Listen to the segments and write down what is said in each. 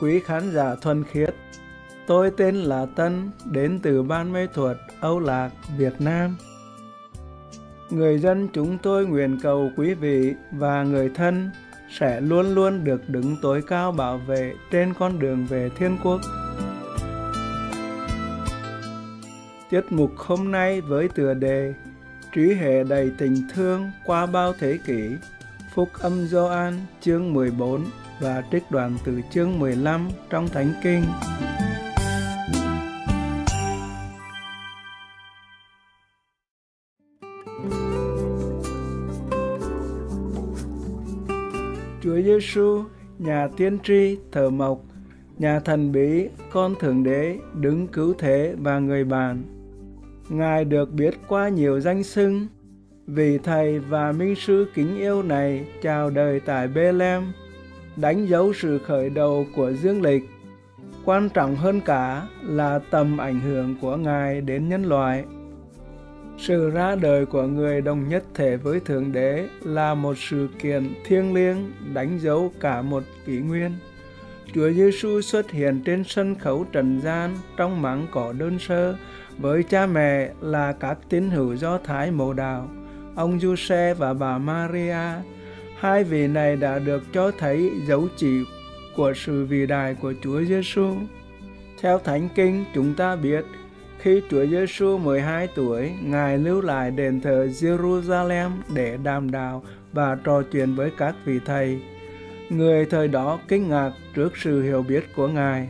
quý khán giả thuần khiết. Tôi tên là Tân, đến từ Ban Mê Thuật, Âu Lạc, Việt Nam. Người dân chúng tôi nguyện cầu quý vị và người thân sẽ luôn luôn được đứng tối cao bảo vệ trên con đường về thiên quốc. Tiết mục hôm nay với tựa đề Trí hệ đầy tình thương qua bao thế kỷ Phúc âm Gioan chương 14 và trích đoạn từ chương 15 trong Thánh Kinh. Chúa Giêsu, nhà tiên tri, thờ mộc, nhà thần bí, con thượng đế, đứng cứu thế và người bạn. Ngài được biết qua nhiều danh xưng, vì thầy và minh sư kính yêu này chào đời tại Bethlehem, đánh dấu sự khởi đầu của dương lịch. Quan trọng hơn cả là tầm ảnh hưởng của Ngài đến nhân loại. Sự ra đời của người đồng nhất thể với Thượng Đế là một sự kiện thiêng liêng đánh dấu cả một kỷ nguyên. Chúa Giêsu xuất hiện trên sân khấu trần gian trong mảng cỏ đơn sơ với cha mẹ là các tín hữu Do Thái mộ đạo, ông Giuse và bà Maria. Hai vị này đã được cho thấy dấu chỉ của sự vĩ đại của Chúa Giêsu. Theo Thánh Kinh, chúng ta biết khi Chúa Giêsu 12 tuổi, Ngài lưu lại đền thờ Jerusalem để đàm đạo và trò chuyện với các vị thầy. Người thời đó kinh ngạc trước sự hiểu biết của Ngài.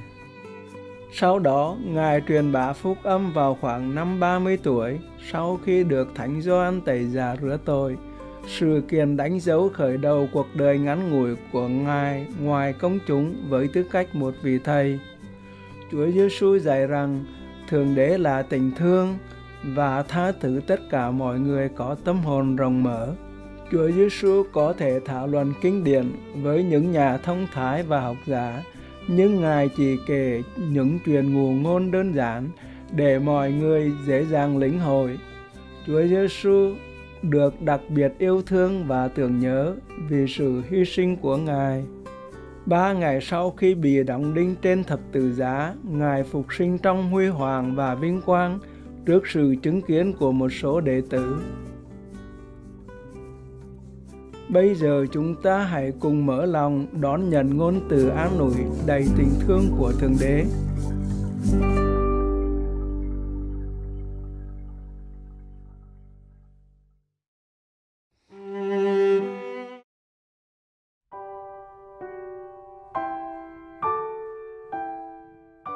Sau đó, Ngài truyền bá phúc âm vào khoảng năm 30 tuổi, sau khi được Thánh Gioan tẩy giả rửa tội. Sự kiện đánh dấu khởi đầu cuộc đời ngắn ngủi của Ngài ngoài công chúng với tư cách một vị thầy. Chúa Giêsu dạy rằng Thượng Đế là tình thương và tha thứ tất cả mọi người có tâm hồn rộng mở. Chúa Giêsu có thể thảo luận kinh điển với những nhà thông thái và học giả, nhưng Ngài chỉ kể những chuyện ngụ ngôn đơn giản để mọi người dễ dàng lĩnh hội. Chúa Giêsu được đặc biệt yêu thương và tưởng nhớ vì sự hy sinh của Ngài. Ba ngày sau khi bị đóng đinh trên thập tự giá, Ngài phục sinh trong huy hoàng và vinh quang trước sự chứng kiến của một số đệ tử. Bây giờ chúng ta hãy cùng mở lòng đón nhận ngôn từ an ủi đầy tình thương của Thượng Đế.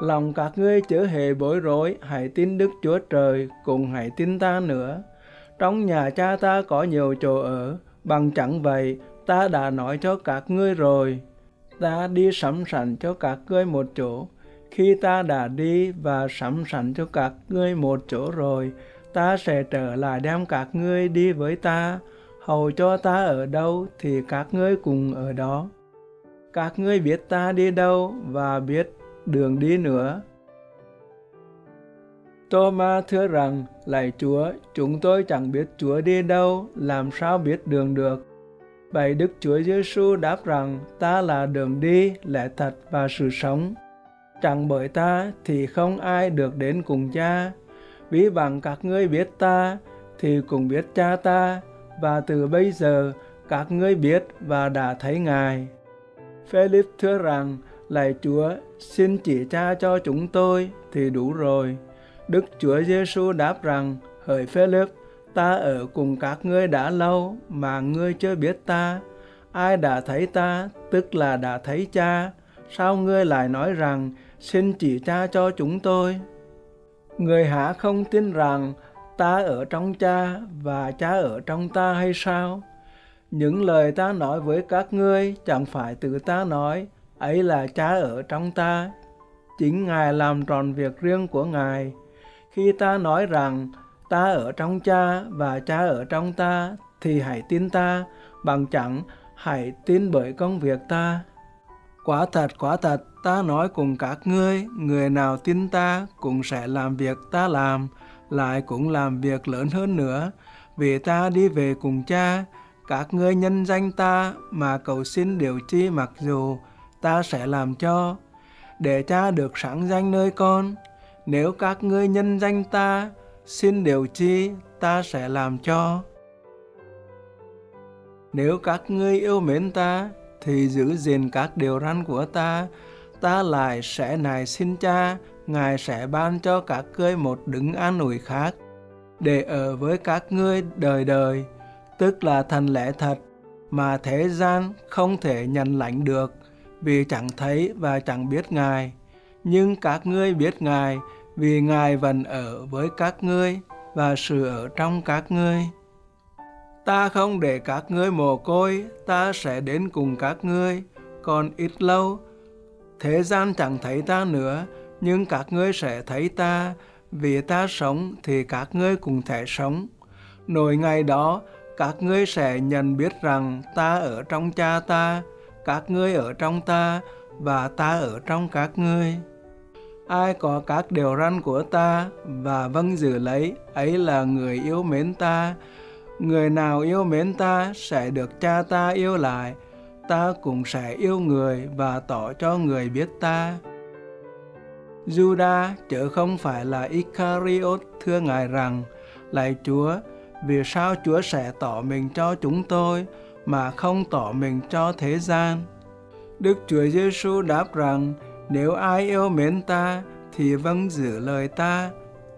Lòng các ngươi chớ hề bối rối, hãy tin Đức Chúa Trời, cùng hãy tin ta nữa. Trong nhà cha ta có nhiều chỗ ở, bằng chẳng vậy, ta đã nói cho các ngươi rồi. Ta đi sắm sẵn cho các ngươi một chỗ. Khi ta đã đi và sắm sẵn cho các ngươi một chỗ rồi, ta sẽ trở lại đem các ngươi đi với ta, hầu cho ta ở đâu thì các ngươi cùng ở đó. Các ngươi biết ta đi đâu và biết đường đi nữa. Thomas thưa rằng, lạy Chúa, chúng tôi chẳng biết Chúa đi đâu, làm sao biết đường được. Vậy Đức Chúa Giêsu đáp rằng, ta là đường đi, lẽ thật và sự sống. Chẳng bởi ta thì không ai được đến cùng cha. Ví bằng các ngươi biết ta, thì cũng biết cha ta, và từ bây giờ các ngươi biết và đã thấy Ngài. Philip thưa rằng, Lạy Chúa, xin chỉ cha cho chúng tôi thì đủ rồi. Đức Chúa Giêsu đáp rằng, hỡi Philip, ta ở cùng các ngươi đã lâu mà ngươi chưa biết ta. Ai đã thấy ta, tức là đã thấy cha. Sao ngươi lại nói rằng, xin chỉ cha cho chúng tôi? Người hả không tin rằng ta ở trong cha và cha ở trong ta hay sao? Những lời ta nói với các ngươi chẳng phải từ ta nói, ấy là cha ở trong ta. Chính Ngài làm tròn việc riêng của Ngài. Khi ta nói rằng ta ở trong cha và cha ở trong ta, thì hãy tin ta, bằng chẳng hãy tin bởi công việc ta. Quả thật, quả thật, ta nói cùng các ngươi, người nào tin ta cũng sẽ làm việc ta làm, lại cũng làm việc lớn hơn nữa, vì ta đi về cùng cha, các ngươi nhân danh ta mà cầu xin điều chi mặc dù ta sẽ làm cho. để cha được sáng danh nơi con. Nếu các ngươi nhân danh ta, xin điều chi ta sẽ làm cho. Nếu các ngươi yêu mến ta, thì giữ gìn các điều răn của ta, ta lại sẽ nài xin cha, Ngài sẽ ban cho các ngươi một đứng an ủi khác, để ở với các ngươi đời đời, tức là thần lẽ thật, mà thế gian không thể nhận lãnh được, vì chẳng thấy và chẳng biết Ngài. Nhưng các ngươi biết Ngài, vì Ngài vẫn ở với các ngươi và sự ở trong các ngươi. Ta không để các ngươi mồ côi, ta sẽ đến cùng các ngươi, còn ít lâu, thế gian chẳng thấy ta nữa, nhưng các ngươi sẽ thấy ta, vì ta sống thì các ngươi cũng thể sống. Nổi ngày đó, các ngươi sẽ nhận biết rằng ta ở trong cha ta, các ngươi ở trong ta, và ta ở trong các ngươi. Ai có các điều răn của ta và vâng giữ lấy, ấy là người yêu mến ta. Người nào yêu mến ta sẽ được cha ta yêu lại, ta cũng sẽ yêu người và tỏ cho người biết ta. Juda chớ không phải là Iscariot thưa Ngài rằng, Lạy Chúa, vì sao Chúa sẽ tỏ mình cho chúng tôi mà không tỏ mình cho thế gian? Đức Chúa Giêsu đáp rằng, nếu ai yêu mến ta thì vâng giữ lời ta,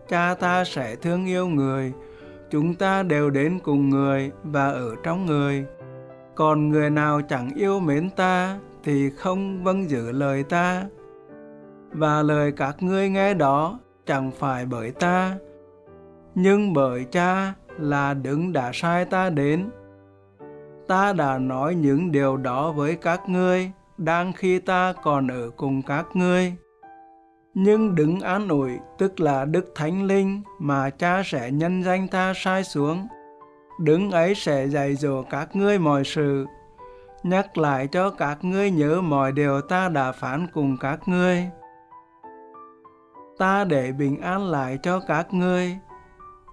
cha ta sẽ thương yêu người, chúng ta đều đến cùng người và ở trong người. Còn người nào chẳng yêu mến ta thì không vâng giữ lời ta. Và lời các ngươi nghe đó chẳng phải bởi ta, nhưng bởi cha là đứng đã sai ta đến. Ta đã nói những điều đó với các ngươi đang khi ta còn ở cùng các ngươi. Nhưng đứng an ủi tức là Đức Thánh Linh mà cha sẽ nhân danh ta sai xuống. Đứng ấy sẽ dạy dỗ các ngươi mọi sự, nhắc lại cho các ngươi nhớ mọi điều ta đã phán cùng các ngươi. Ta để bình an lại cho các ngươi,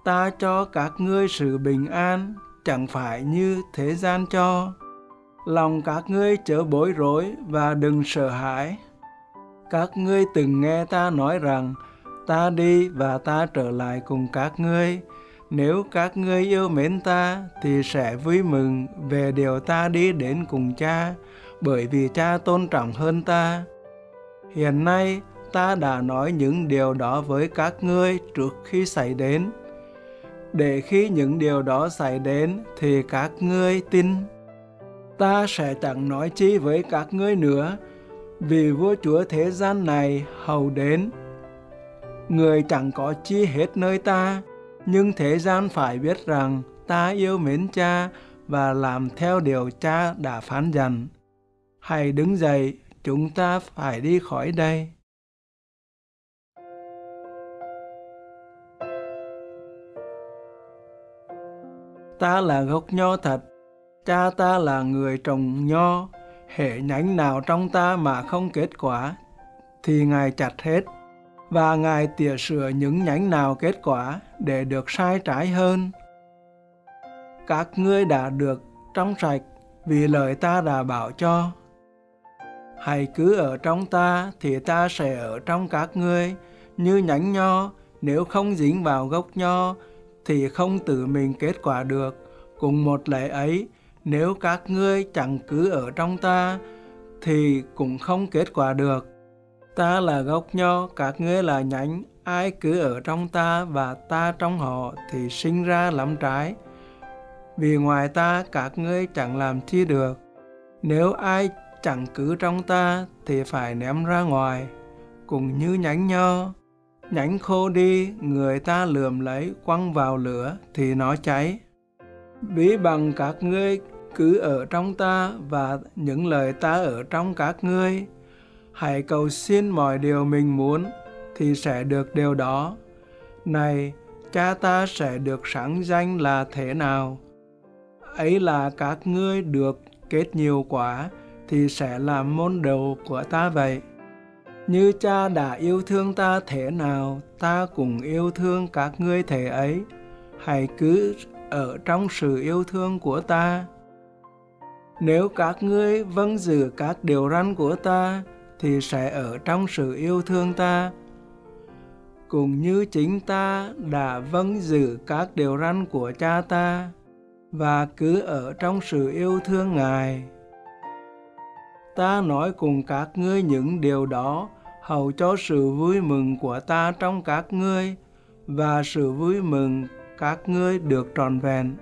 ta cho các ngươi sự bình an, chẳng phải như thế gian cho. Lòng các ngươi chớ bối rối và đừng sợ hãi. Các ngươi từng nghe ta nói rằng, ta đi và ta trở lại cùng các ngươi. Nếu các ngươi yêu mến ta, thì sẽ vui mừng về điều ta đi đến cùng cha, bởi vì cha tôn trọng hơn ta. Hiện nay, ta đã nói những điều đó với các ngươi trước khi xảy đến. Để khi những điều đó xảy đến, thì các ngươi tin. Ta sẽ chẳng nói chi với các ngươi nữa, vì vua chúa thế gian này hầu đến. Người chẳng có chi hết nơi ta, nhưng thế gian phải biết rằng ta yêu mến cha và làm theo điều cha đã phán dặn. Hãy đứng dậy, chúng ta phải đi khỏi đây. Ta là gốc nho thật, cha ta là người trồng nho, hệ nhánh nào trong ta mà không kết quả, thì Ngài chặt hết, và Ngài tỉa sửa những nhánh nào kết quả để được sai trái hơn. Các ngươi đã được trong sạch vì lời ta đã bảo cho. Hãy cứ ở trong ta thì ta sẽ ở trong các ngươi, như nhánh nho, nếu không dính vào gốc nho thì không tự mình kết quả được. Cùng một lẽ ấy, nếu các ngươi chẳng cứ ở trong ta, thì cũng không kết quả được. Ta là gốc nho, các ngươi là nhánh, ai cứ ở trong ta và ta trong họ thì sinh ra lắm trái. Vì ngoài ta các ngươi chẳng làm chi được. Nếu ai chẳng cứ trong ta thì phải ném ra ngoài, cùng như nhánh nho. Nhánh khô đi, người ta lượm lấy quăng vào lửa thì nó cháy. Ví bằng các ngươi cứ ở trong ta và những lời ta ở trong các ngươi. Hãy cầu xin mọi điều mình muốn thì sẽ được điều đó. Này, cha ta sẽ được sáng danh là thế nào? Ấy là các ngươi được kết nhiều quả thì sẽ làm môn đồ của ta vậy. Như cha đã yêu thương ta thế nào, ta cũng yêu thương các ngươi thế ấy. Hãy cứ ở trong sự yêu thương của ta. Nếu các ngươi vâng giữ các điều răn của ta, thì sẽ ở trong sự yêu thương ta. Cũng như chính ta đã vâng giữ các điều răn của cha ta và cứ ở trong sự yêu thương ngài. Ta nói cùng các ngươi những điều đó hầu cho sự vui mừng của ta trong các ngươi, và sự vui mừng các ngươi được tròn vẹn.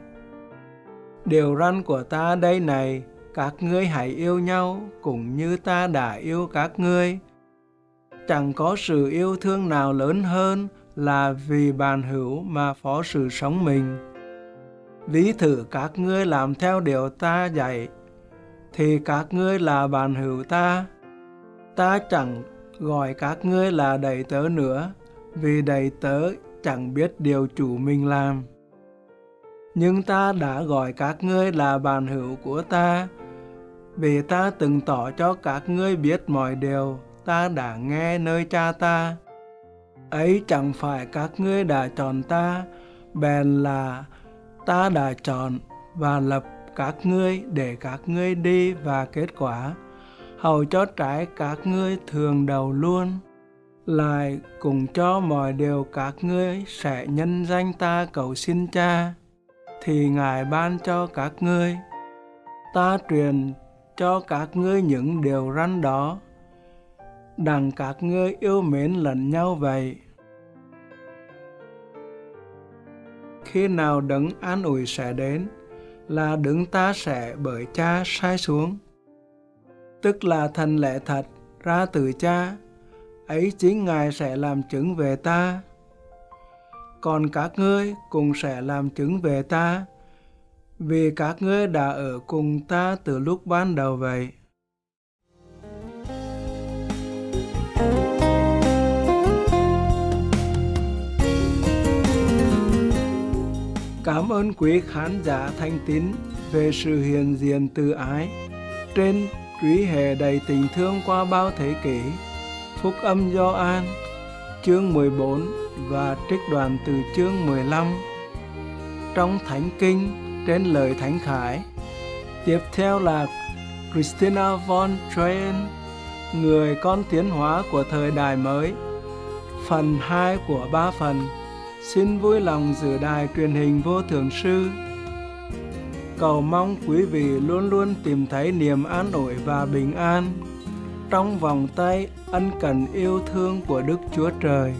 Điều răn của ta đây này, các ngươi hãy yêu nhau cũng như ta đã yêu các ngươi. Chẳng có sự yêu thương nào lớn hơn là vì bàn hữu mà phó sự sống mình. Ví thử các ngươi làm theo điều ta dạy, thì các ngươi là bàn hữu ta. Ta chẳng gọi các ngươi là đầy tớ nữa, vì đầy tớ chẳng biết điều chủ mình làm. Nhưng ta đã gọi các ngươi là bàn hữu của ta, vì ta từng tỏ cho các ngươi biết mọi điều, ta đã nghe nơi cha ta. Ấy chẳng phải các ngươi đã chọn ta, bèn là ta đã chọn và lập các ngươi để các ngươi đi và kết quả hầu cho trái các ngươi thường đầu luôn. Lại cùng cho mọi điều các ngươi sẽ nhân danh ta cầu xin cha, thì ngài ban cho các ngươi. Ta truyền cho các ngươi những điều răn đó. Đặng các ngươi yêu mến lẫn nhau vậy. Khi nào đấng an ủi sẽ đến, là đấng ta sẽ bởi cha sai xuống tức là thành lẽ thật, ra từ cha. Ấy chính ngài sẽ làm chứng về ta. Còn các ngươi cũng sẽ làm chứng về ta, vì các ngươi đã ở cùng ta từ lúc ban đầu vậy. Cảm ơn quý khán giả thanh tín về sự hiện diện từ ái trên quý hệ đầy tình thương qua bao thế kỷ. Phúc âm do An, chương 14 và trích đoạn từ chương 15. Trong Thánh Kinh, trên lời Thánh Khải. Tiếp theo là Christina von Treyen, người con tiến hóa của thời đại mới. Phần 2 của ba phần xin vui lòng giữ đài truyền hình vô thường sư. Cầu mong quý vị luôn luôn tìm thấy niềm an ủi và bình an trong vòng tay ân cần yêu thương của Đức Chúa Trời.